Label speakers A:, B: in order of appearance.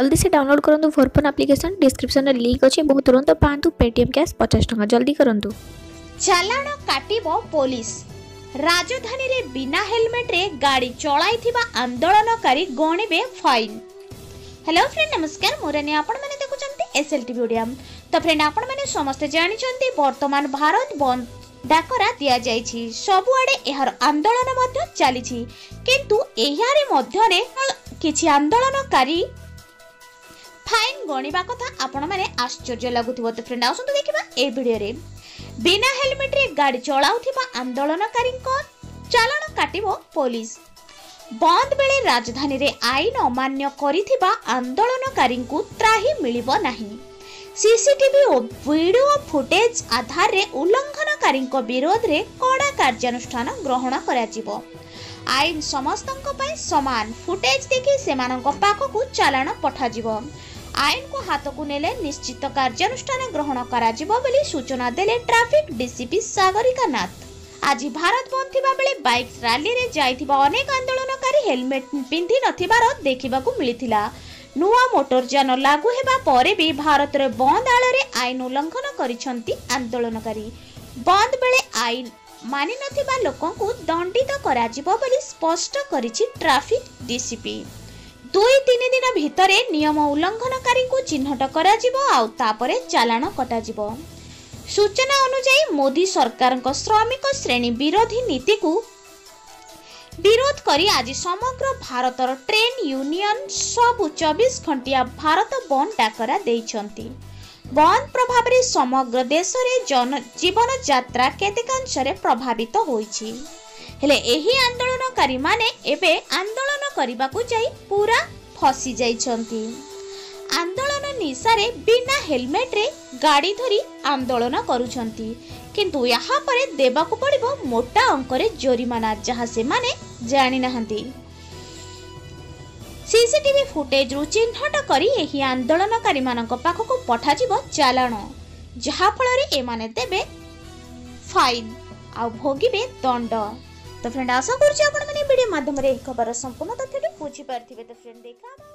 A: জলদি সে ডাউনলোড করতু ভোরফোন আপ্লিকেসন ডিসক্রিপশনরে লিঙ্ক অছে এবং তুরন্ত পাঁচ পেটিএম ক্যাশ পচাশ টাকা জলদি
B: করতু চালাণ কাটিব পুলিশ রাজধানীরে বিনা হেলমেটরে গাড়ি চলাই আন্দোলনকারী গণিবে ফাইন হ্যালো ফ্রেন্ড নমস্কার মু রানী আপনার দেখুম এসএল টিভি ওড়িয়া তো ফ্রেন্ড আপনার সমস্তে জাঁচান বর্তমান ভারত বন্ধ ଡାକରା ଦିଆଯାଇଛି ସବୁଆଡ଼େ ଏହାର ଆନ୍ଦୋଳନ ମଧ୍ୟ ଚାଲିଛି କିନ୍ତୁ ଏହାରି ମଧ୍ୟରେ କିଛି ଆନ୍ଦୋଳନକାରୀ ফাইন গণিবা কথা আপনার আশ্চর্য লাগুব তো ফ্রেন্ড আসন্তু দেখা এই ভিডিওরে বিনা হেলমেটরে গাড়ি চলাউথিবা আন্দোলনকারী চালাণ কাটিব পুলিশ বন্ধ বেড়ে রাজধানীরে আইন অমান্য করিথিবা আন্দোলনকারীঙ্কু ত্রাহি মিলিব নাহি সিসিটিভি ও ভিডিও ফুটেজ আধারে উল্লঙ্ঘনকারীঙ্ক বিরোধে কড়া কার্যানুষ্ঠান গ্রহণ করাযিব আইন সমস্তঙ্ক পাই সমান ফুটেজ দেখি সেমানঙ্ক পাখকু চালাণ পঠাযিব ଆଇନକୁ ହାତକୁ ନେଲେ ନିଶ୍ଚିତ କାର୍ଯ୍ୟାନୁଷ୍ଠାନ ଗ୍ରହଣ କରାଯିବ ବୋଲି ସୂଚନା ଦେଲେ ଟ୍ରାଫିକ୍ ଡିସିପି ସାଗରିକା ନାଥ ଆଜି ଭାରତ ବନ୍ଦ ଥିବା ବେଳେ ବାଇକ୍ ରାଲିରେ ଯାଇଥିବା ଅନେକ ଆନ୍ଦୋଳନକାରୀ ହେଲମେଟ୍ ପିନ୍ଧି ନଥିବାର ଦେଖିବାକୁ ମିଳିଥିଲା ନୂଆ ମୋଟରଯାନ ଲାଗୁ ହେବା ପରେ ବି ଭାରତରେ ବନ୍ଦ ଆଳରେ ଆଇନ ଉଲ୍ଲଂଘନ କରିଛନ୍ତି ଆନ୍ଦୋଳନକାରୀ ବନ୍ଦ ବେଳେ ଆଇନ ମାନିନଥିବା ଲୋକଙ୍କୁ ଦଣ୍ଡିତ କରାଯିବ ବୋଲି ସ୍ପଷ୍ଟ କରିଛି ଟ୍ରାଫିକ୍ ଡିସିପି ଦୁଇ ତିନି ଦିନ ଭିତରେ ନିୟମ ଉଲ୍ଲଙ୍ଘନକାରୀଙ୍କୁ ଚିହ୍ନଟ କରାଯିବ ଆଉ ତାପରେ ଚାଲାଣ କଟାଯିବ ସୂଚନା ଅନୁଯାୟୀ ମୋଦି ସରକାରଙ୍କ ଶ୍ରମିକ ଶ୍ରେଣୀ ବିରୋଧୀ ନୀତିକୁ ବିରୋଧ କରି ଆଜି ସମଗ୍ର ଭାରତର ଟ୍ରେନ୍ ୟୁନିୟନ୍ ସବୁ ଚବିଶ ଘଣ୍ଟିଆ ଭାରତ ବନ୍ଦ ଡାକରା ଦେଇଛନ୍ତି ବନ୍ଦ ପ୍ରଭାବରେ ସମଗ୍ର ଦେଶରେ ଜନ ଜୀବନଯାତ୍ରା କେତେକାଂଶରେ ପ୍ରଭାବିତ ହୋଇଛି ହେଲେ ଏହି ଆନ୍ଦୋଳନକାରୀମାନେ ଏବେ ଆନ୍ଦୋଳନ କରିବାକୁ ଯାଇ ପୁରା ଫସି ଯାଇଛନ୍ତି ଆନ୍ଦୋଳନ ନିଶାରେ ବିନା ହେଲମେଟରେ ଗାଡ଼ି ଧରି ଆନ୍ଦୋଳନ କରୁଛନ୍ତି କିନ୍ତୁ ଏହା ପରେ ଦେବାକୁ ପଡ଼ିବ ମୋଟା ଅଙ୍କରେ ଜୋରିମାନା ଯାହା ସେମାନେ ଜାଣିନାହାନ୍ତି ସିସିଟିଭି ଫୁଟେଜ୍ରୁ ଚିହ୍ନଟ କରି ଏହି ଆନ୍ଦୋଳନକାରୀମାନଙ୍କ ପାଖକୁ ପଠାଯିବ ଚାଲାଣ ଯାହାଫଳରେ ଏମାନେ ଦେବେ ଫାଇନ୍ ଆଉ ଭୋଗିବେ ଦଣ୍ଡ ତ ଫ୍ରେଣ୍ଡ ଆଶା କରୁଛି ଆପଣମାନେ ଭିଡ଼ିଓ ମାଧ୍ୟମରେ ଏହି ଖବର ସମ୍ପୂର୍ଣ୍ଣ ତଥ୍ୟଟି ବୁଝିପାରିଥିବେ ତ ଫ୍ରେଣ୍ଡ ଦେଖା